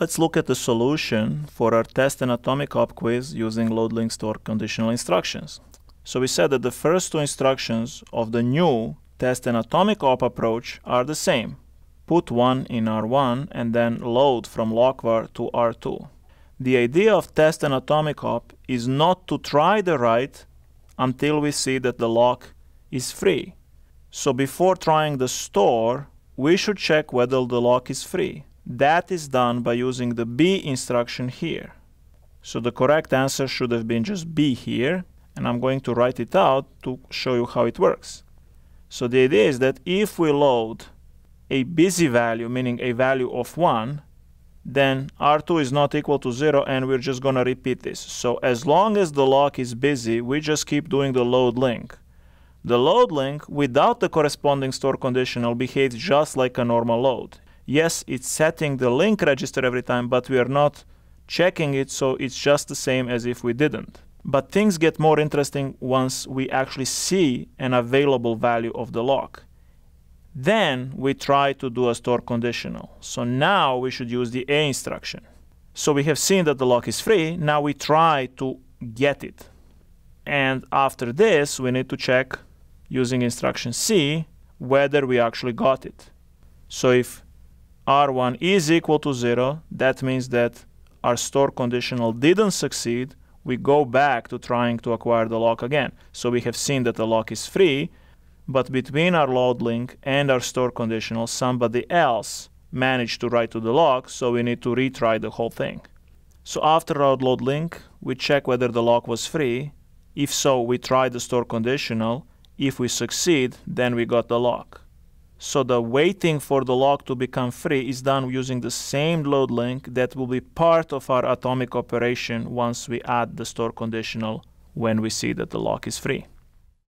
Let's look at the solution for our test and atomic op quiz using load link store conditional instructions. So we said that the first two instructions of the new test and atomic op approach are the same. Put 1 in R1 and then load from lockvar to R2. The idea of test and atomic op is not to try the write until we see that the lock is free. So before trying the store, we should check whether the lock is free. That is done by using the B instruction here. So the correct answer should have been just B here, and I'm going to write it out to show you how it works. So the idea is that if we load a busy value, meaning a value of 1, then R2 is not equal to 0 and we're just going to repeat this. So as long as the lock is busy, we just keep doing the load link. The load link without the corresponding store conditional behaves just like a normal load. Yes, it's setting the link register every time, but we are not checking it, so it's just the same as if we didn't. But things get more interesting once we actually see an available value of the lock. Then we try to do a store conditional. So now we should use the A instruction. So we have seen that the lock is free. Now we try to get it. And after this, we need to check using instruction C whether we actually got it. So if R1 is equal to 0, that means that our store conditional didn't succeed. We go back to trying to acquire the lock again. So we have seen that the lock is free, but between our load link and our store conditional, somebody else managed to write to the lock, so we need to retry the whole thing. So after our load link, we check whether the lock was free. If so, we try the store conditional. If we succeed, then we got the lock. So the waiting for the lock to become free is done using the same load link that will be part of our atomic operation once we add the store conditional when we see that the lock is free.